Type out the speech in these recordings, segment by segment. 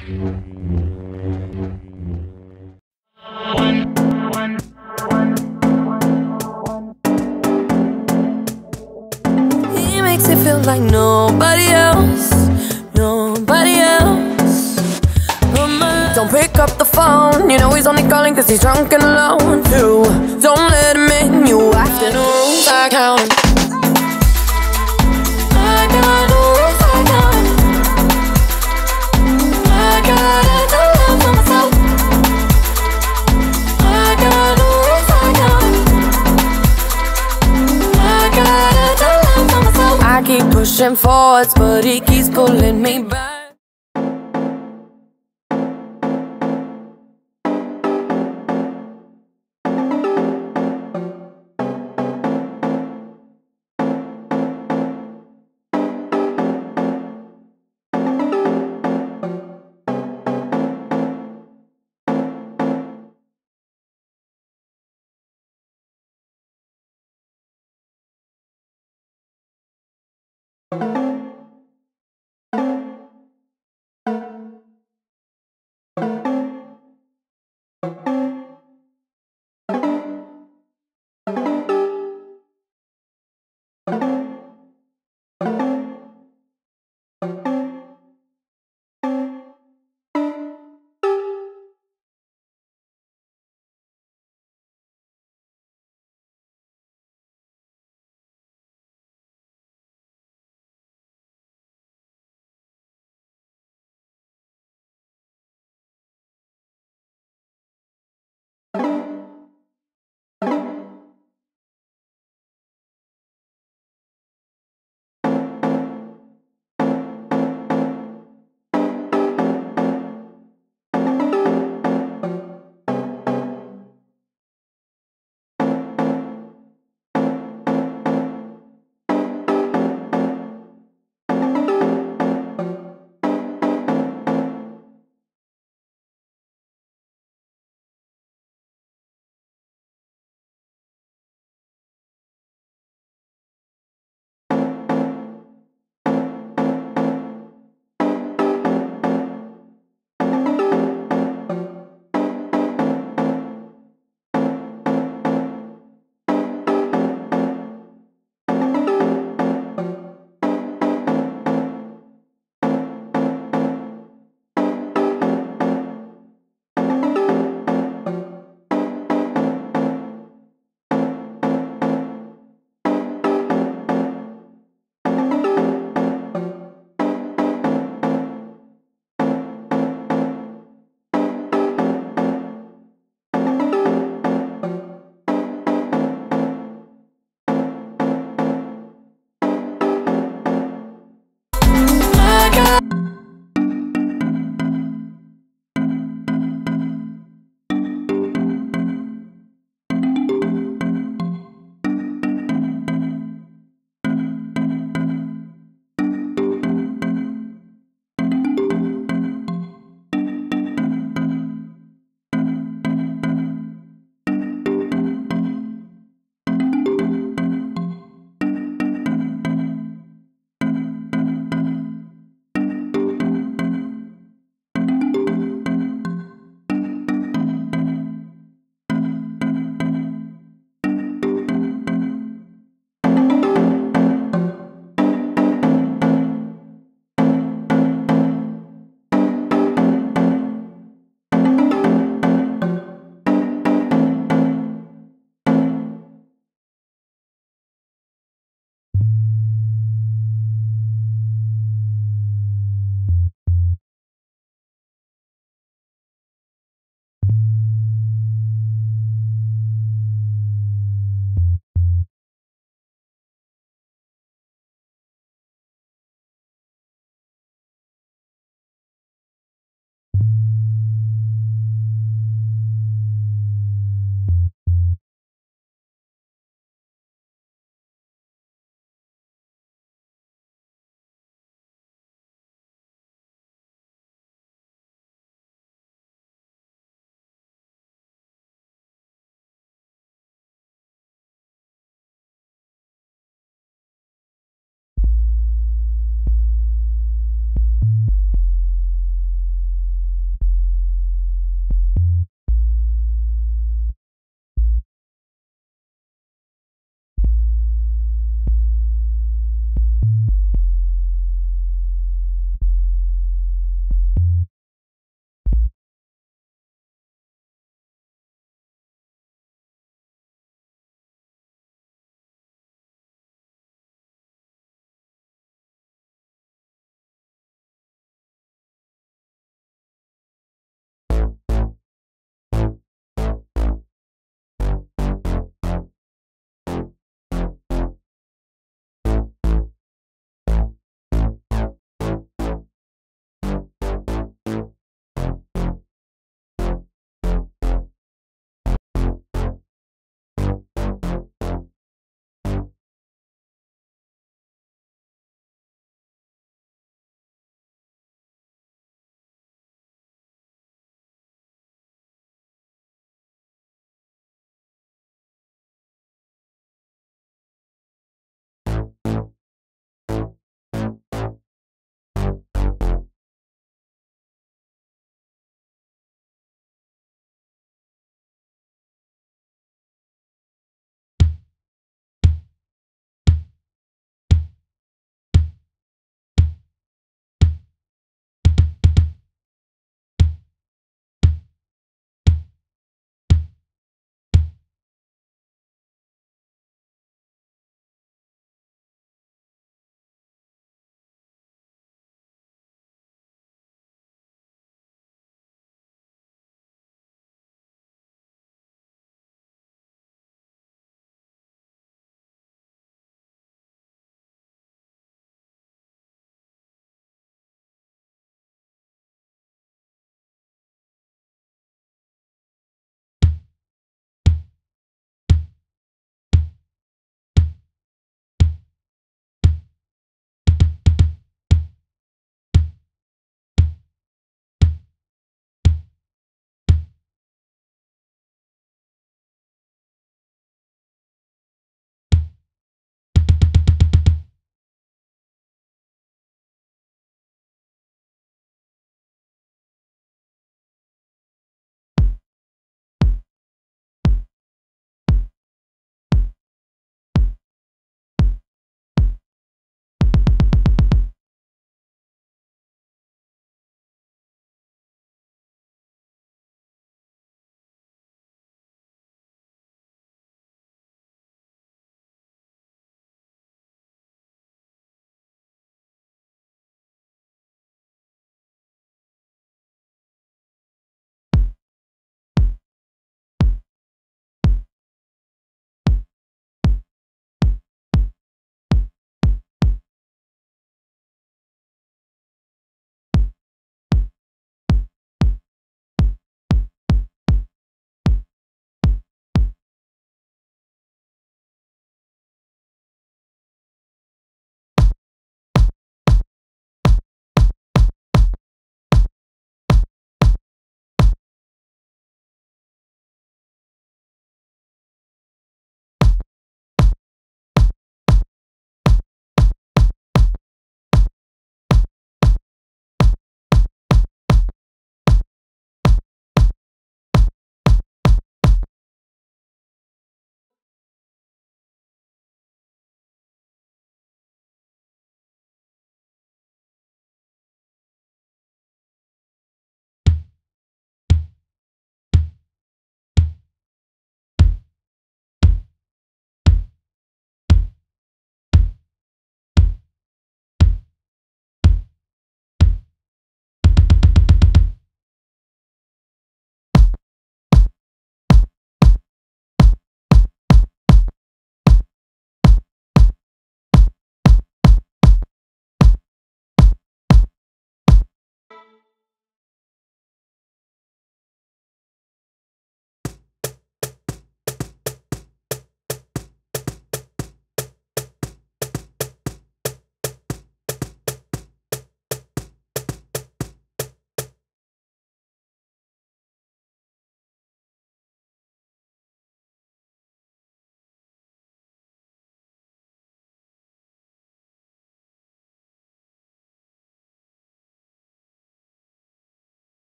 He makes it feel like nobody else, nobody else. Don't pick up the phone, you know he's only calling cause he's drunk and alone too. Don't let him in, you have to know. I count pushing forwards, but he keeps pulling me back.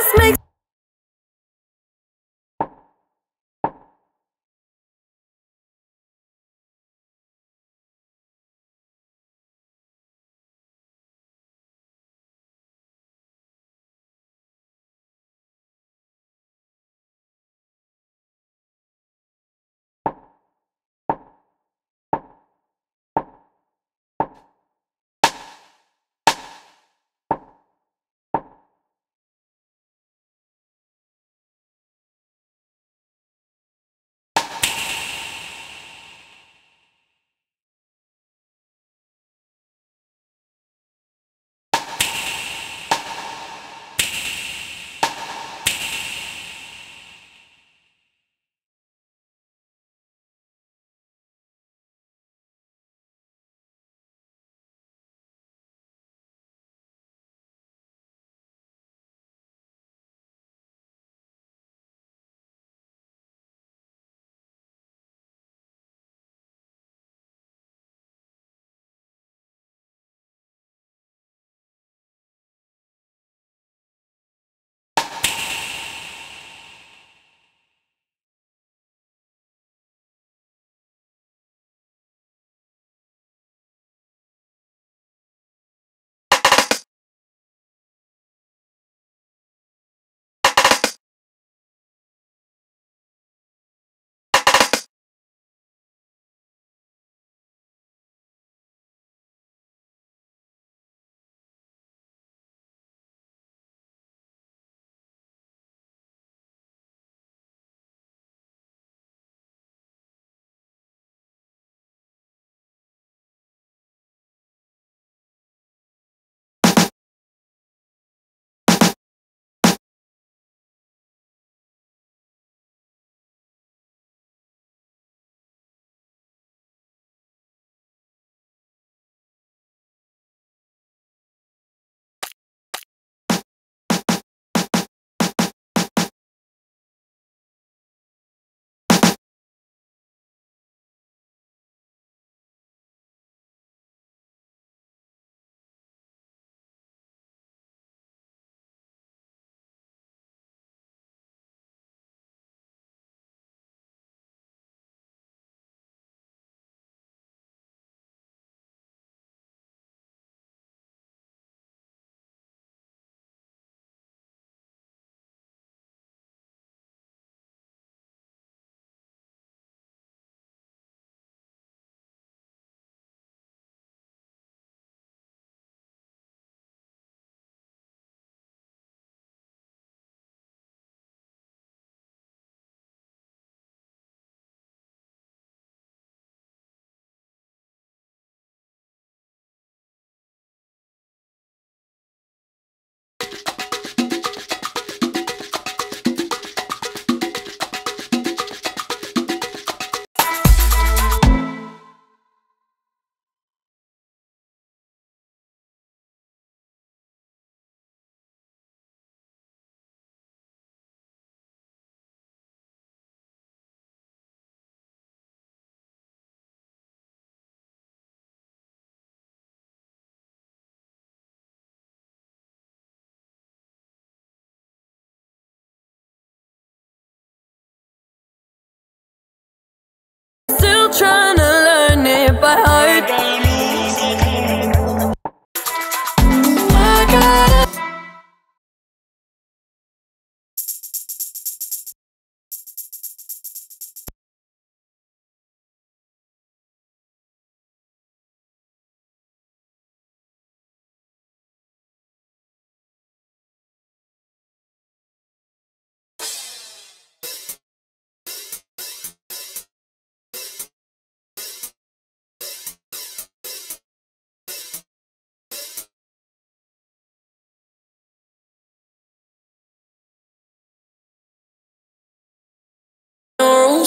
This makes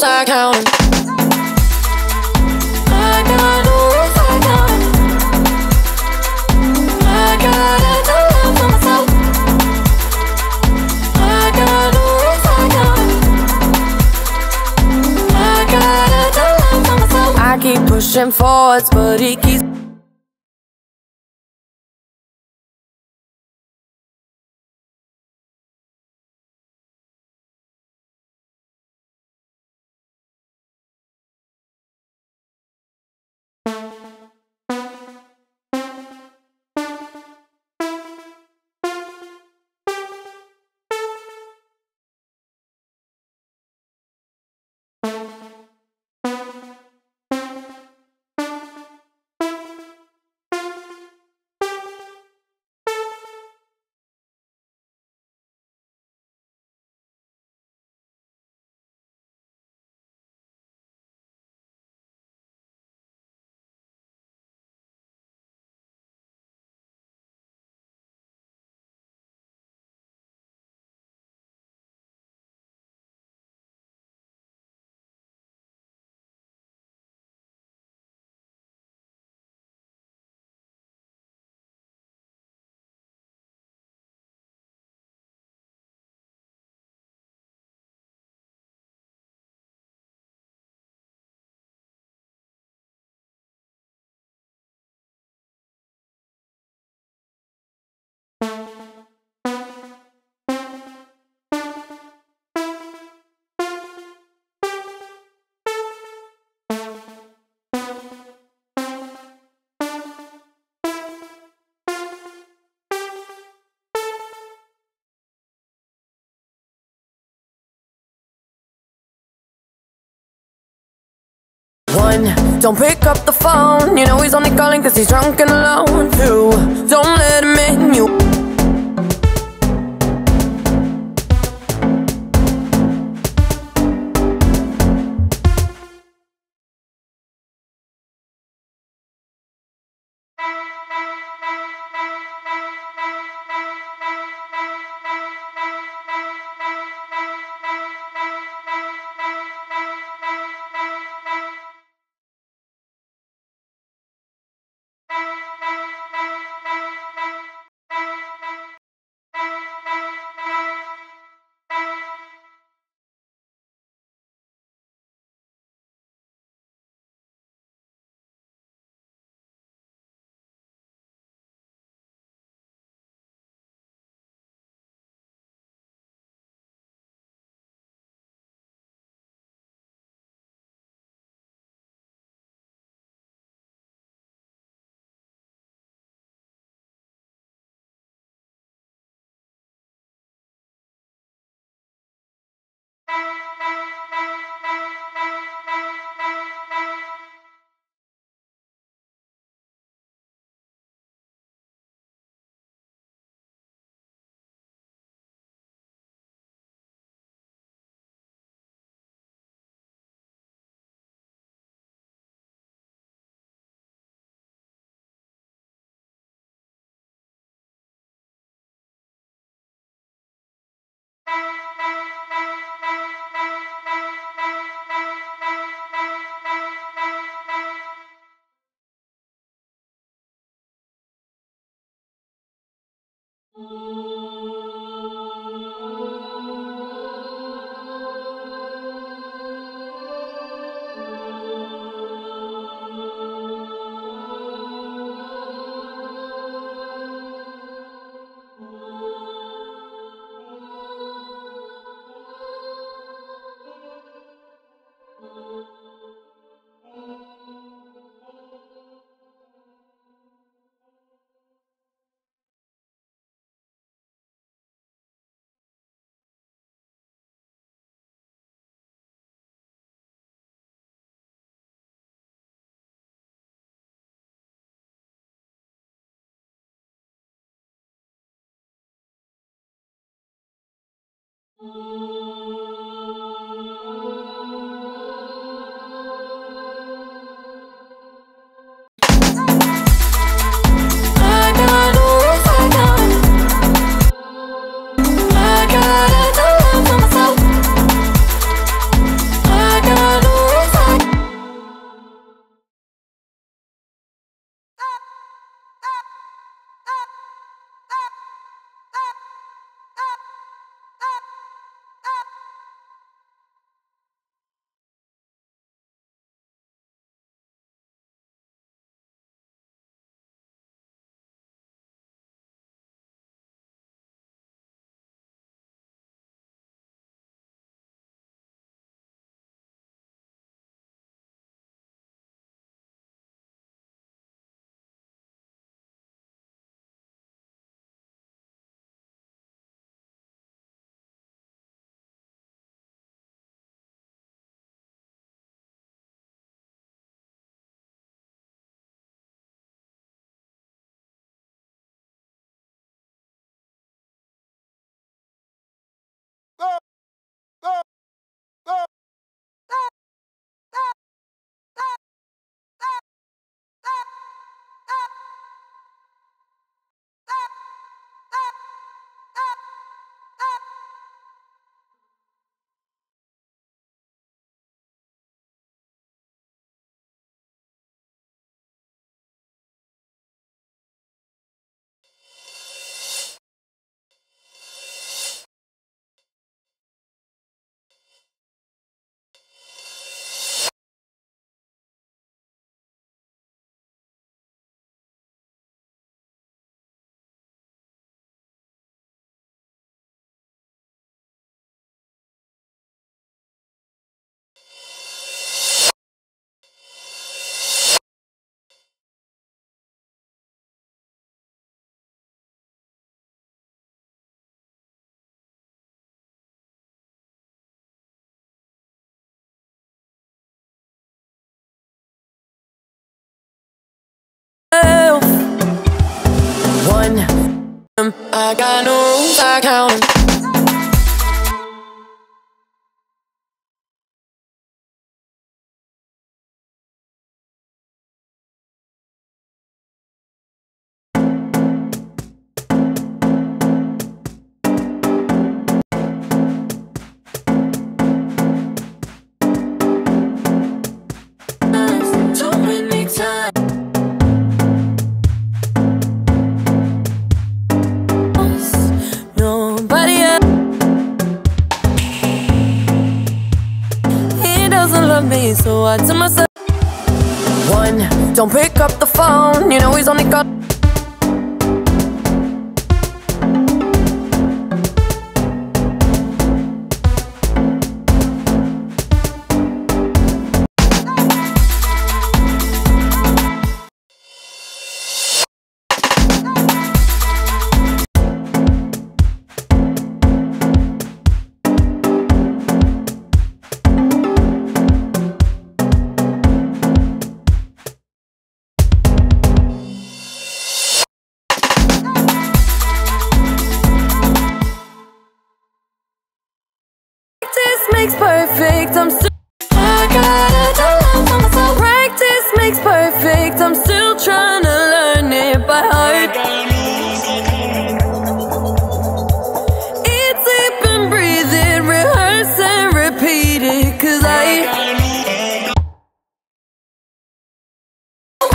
I count. I got no rules I count. I gotta love for myself. I got no rules I count. I gotta love for myself. I keep pushing forwards, but he keeps. Don't pick up the phone, you know he's only calling cause he's drunk and alone. Too Don't let him in, you Thank you. I I got no I count. Tell myself One, don't pick up the phone, you know he's only got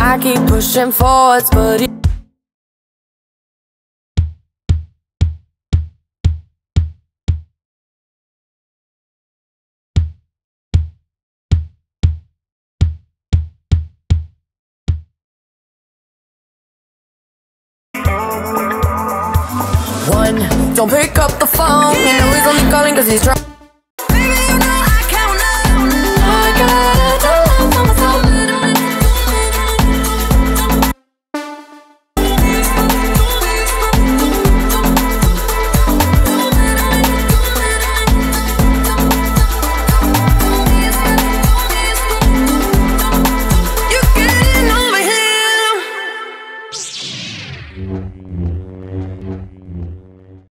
I keep pushing forwards, but. It Don't pick up the phone You know he's only calling cause he's drunk